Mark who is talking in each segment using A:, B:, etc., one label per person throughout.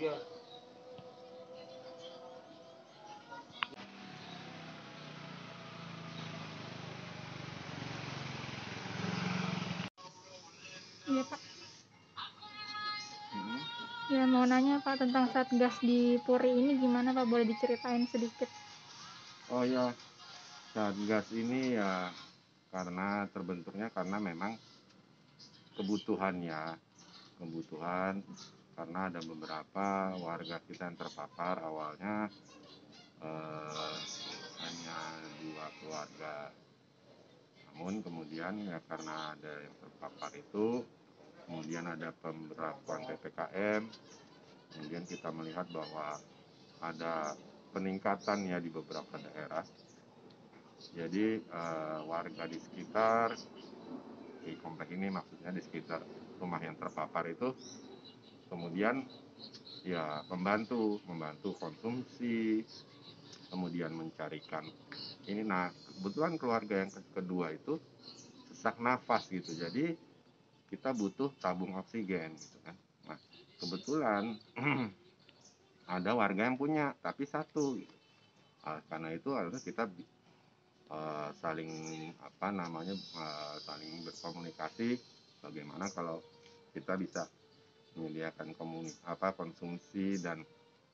A: Iya.
B: Iya Pak. Ya mau nanya Pak tentang Satgas di Puri ini gimana Pak? Boleh diceritain sedikit?
A: Oh ya, Satgas ini ya karena terbentuknya karena memang kebutuhan ya, kebutuhan karena ada beberapa warga kita yang terpapar awalnya eh, hanya dua keluarga. Namun kemudian ya karena ada yang terpapar itu, kemudian ada pemberlakuan PPKM, kemudian kita melihat bahwa ada peningkatan ya di beberapa daerah. Jadi eh, warga di sekitar di komplek ini maksudnya di sekitar rumah yang terpapar itu kemudian ya membantu membantu konsumsi kemudian mencarikan ini nah kebetulan keluarga yang ke- kedua itu sesak nafas gitu. Jadi kita butuh tabung oksigen gitu kan. Nah kebetulan ada warga yang punya tapi satu. Ah, karena itu harusnya kita eh, saling apa namanya eh, saling berkomunikasi bagaimana kalau kita bisa menyediakan komuni apa konsumsi dan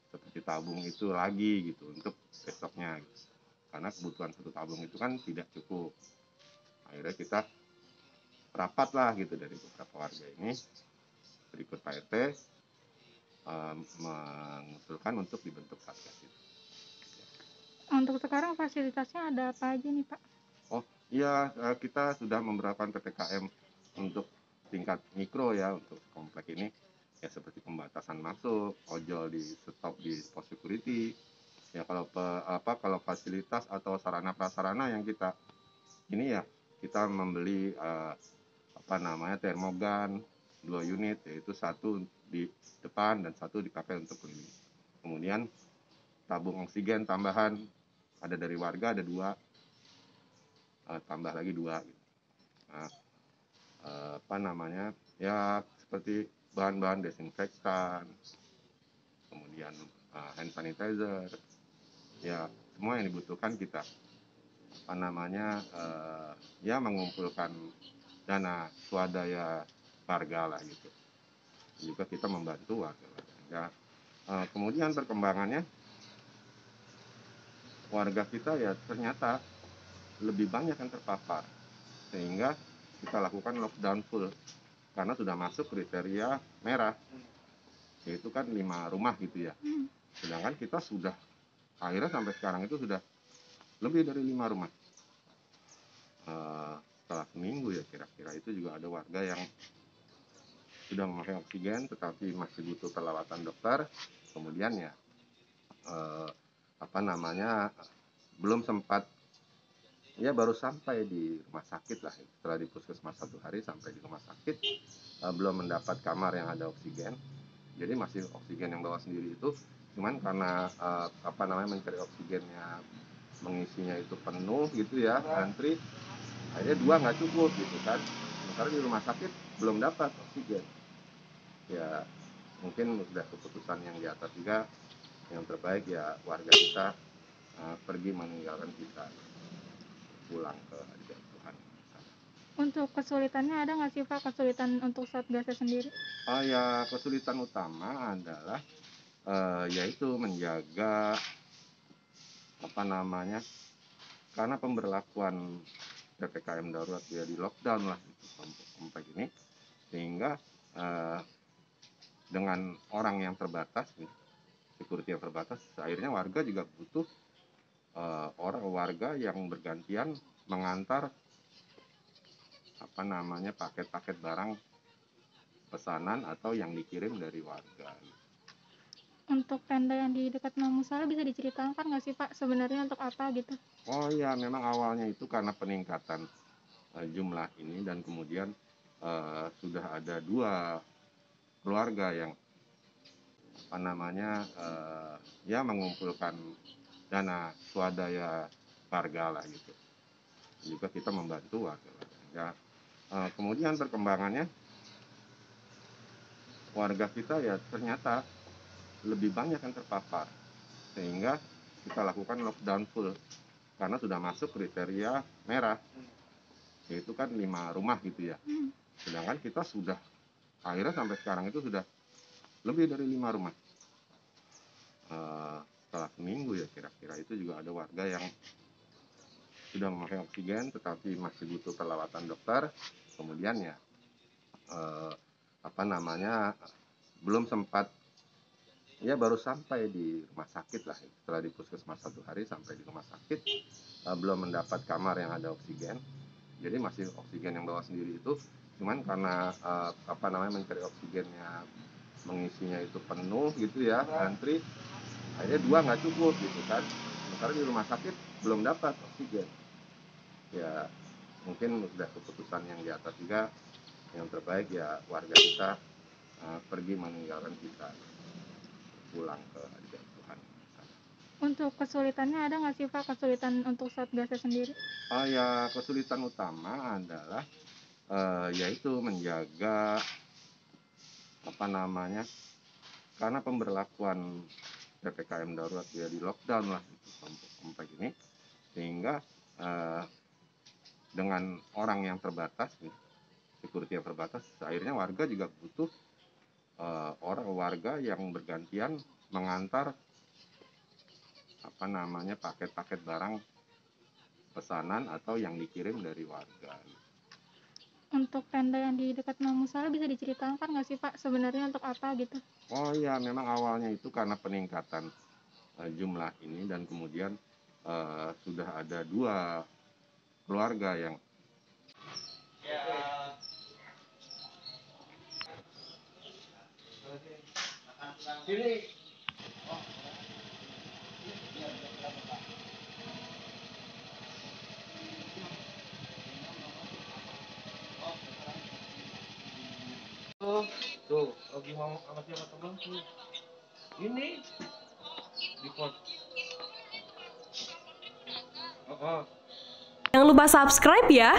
A: seperti tabung itu lagi gitu untuk besoknya gitu. karena kebutuhan satu tabung itu kan tidak cukup akhirnya kita rapat lah gitu dari beberapa warga ini berikut Pak RT mengusulkan untuk dibentuk satgas itu.
B: Untuk sekarang fasilitasnya ada apa aja nih Pak?
A: Iya, eh, kita sudah memperlakukan PPKM untuk tingkat mikro ya untuk komplek ini ya seperti pembatasan masuk, ojol di stop di pos security. Ya kalau pe- apa kalau fasilitas atau sarana prasarana yang kita ini ya kita membeli eh, apa namanya termogan dua unit yaitu satu di depan dan satu dipakai untuk keliling. Kemudian tabung oksigen tambahan ada dari warga ada dua eh, tambah lagi dua gitu. Nah, eh, apa namanya ya seperti bahan-bahan desinfektan kemudian eh, hand sanitizer ya semua yang dibutuhkan kita apa namanya eh, ya mengumpulkan dana swadaya warga lah gitu. Juga kita membantu warga ya eh, kemudian perkembangannya warga kita ya ternyata lebih banyak yang terpapar sehingga kita lakukan lockdown full karena sudah masuk kriteria merah. Yaitu kan lima rumah gitu ya.
B: Hmm.
A: sedangkan kita sudah akhirnya sampai sekarang itu sudah lebih dari lima rumah. Eh, setelah seminggu ya kira-kira. Itu juga ada warga yang sudah memakai oksigen tetapi masih butuh perawatan dokter. Kemudian ya eh, apa namanya belum sempat ya baru sampai di rumah sakit lah. Setelah di puskesmas satu hari sampai di rumah sakit eh, belum mendapat kamar yang ada oksigen. Jadi masih oksigen yang bawa sendiri itu. Cuman karena eh, apa namanya mencari oksigennya mengisinya itu penuh gitu ya antri akhirnya dua nggak cukup gitu kan. Sementara di rumah sakit belum dapat oksigen. Ya mungkin sudah keputusan yang di atas juga. Yang terbaik ya warga kita eh, pergi meninggalkan kita pulang ke Tuhan.
B: Untuk kesulitannya ada nggak sih Pak? Kesulitan untuk Satgasnya sendiri?
A: Oh ya kesulitan utama adalah eh, yaitu menjaga apa namanya karena pemberlakuan ppkm darurat ya di lockdown lah komplek ini. Sehingga eh, dengan orang yang terbatas nih, security yang terbatas akhirnya warga juga butuh orang warga yang bergantian mengantar apa namanya paket-paket barang pesanan atau yang dikirim dari warga.
B: Untuk tenda yang di dekat Mamusala bisa diceritakan nggak sih Pak sebenarnya untuk apa gitu?
A: Oh iya, memang awalnya itu karena peningkatan eh, jumlah ini dan kemudian eh, sudah ada dua keluarga yang apa namanya eh, ya mengumpulkan dana swadaya warga lah gitu. Juga kita membantu warga. Ya, eh, kemudian perkembangannya warga kita ya ternyata lebih banyak yang terpapar. Sehingga kita lakukan lockdown full. Karena sudah masuk kriteria merah. Yaitu kan lima rumah gitu ya. Sedangkan kita sudah akhirnya sampai sekarang itu sudah lebih dari lima rumah. Eh, setelah seminggu ya kira-kira. Itu juga ada warga yang sudah memakai oksigen tetapi masih butuh perawatan dokter. Kemudian ya eh, apa namanya belum sempat ya baru sampai di rumah sakit lah. Setelah di puskesmas satu hari sampai di rumah sakit eh, belum mendapat kamar yang ada oksigen. Jadi masih oksigen yang bawa sendiri itu cuman karena eh, apa namanya mencari oksigennya mengisinya itu penuh gitu ya antri akhirnya dua nggak cukup gitu kan. Sementara di rumah sakit belum dapat oksigen. Ya mungkin sudah keputusan yang di atas juga. Yang terbaik ya warga kita eh, pergi meninggalkan kita. Pulang ke hadirat Tuhan.
B: Untuk kesulitannya ada nggak sih Pak? Kesulitan untuk satgasnya sendiri?
A: Oh ya kesulitan utama adalah eh, yaitu menjaga apa namanya karena pemberlakuan ppkm darurat ya di lockdown lah itu sampai sampai ini sehingga eh, dengan orang yang terbatas nih, security yang terbatas akhirnya warga juga butuh eh, orang warga yang bergantian mengantar apa namanya paket-paket barang pesanan atau yang dikirim dari warga.
B: Untuk tenda yang di dekat Imam Musala bisa diceritakan nggak sih Pak sebenarnya untuk apa gitu?
A: Oh iya, memang awalnya itu karena peningkatan eh, jumlah ini dan kemudian eh, sudah ada dua keluarga yang tuh lagi mau sama siapa temanku ini. Di pot. Oh, oh.
C: jangan lupa subscribe ya.